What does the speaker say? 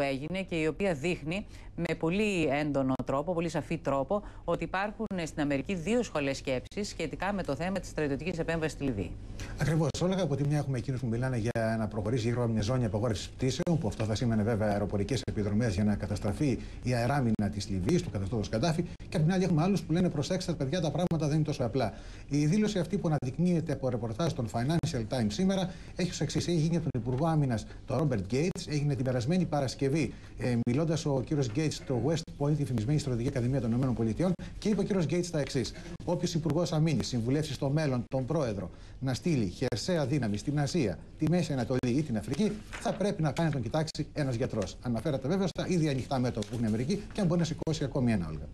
έγινε και η οποία δείχνει με πολύ έντονο τρόπο, πολύ σαφή τρόπο, ότι υπάρχουν στην Αμερική δύο σχολές σκέψης σχετικά με το θέμα της στρατιωτικής επέμβασης στη Λιβύη. Ακριβώς. Όλεγα από τη μια έχουμε εκείνους που μιλάνε για να προχωρήσει γύρω από μια ζώνη απαγόρευσης πτήσεων, που αυτό θα σήμαινε βέβαια αεροπορικές επιδρομές για να καταστραφεί η αεράμινα της Λιβύης, του καθεστώτο Καντάφη. Και από την άλλη έχουμε άλλους που λένε προσέξτε, παιδιά, τα πράγματα δεν είναι τόσο απλά. Η δήλωση αυτή που αναδεικνύεται από ρεπορτάζ των Financial Times σήμερα έχει ως εξής. Έχει γίνει από τον Υπουργό Άμυνας, τον Robert Gates, έγινε την περασμένη Παρασκευή, ε, μιλώντας ο κύριος Gates στο West Point, τη φημισμένη στρατηγική ακαδημία των ΗΠΑ, και είπε ο κύριος Gates τα εξής. Όποιος Υπουργός Αμήνης συμβουλεύσεις στο μέλλον τον Πρόεδρο να στείλει χερσαία δύναμη στην Ασία, τη Μέση Ανατολή ή την Αφρική, θα πρέπει να πάει να τον κοιτάξει ένας γιατρός. Αναφέρατε βέβαια στα ίδια ανοιχτά μέτωπα που έχουν η Αμερική και αν μπορεί να σηκώσει ακόμη ένα, Όλγα.